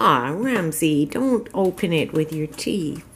Ah, Ramsey, don't open it with your teeth.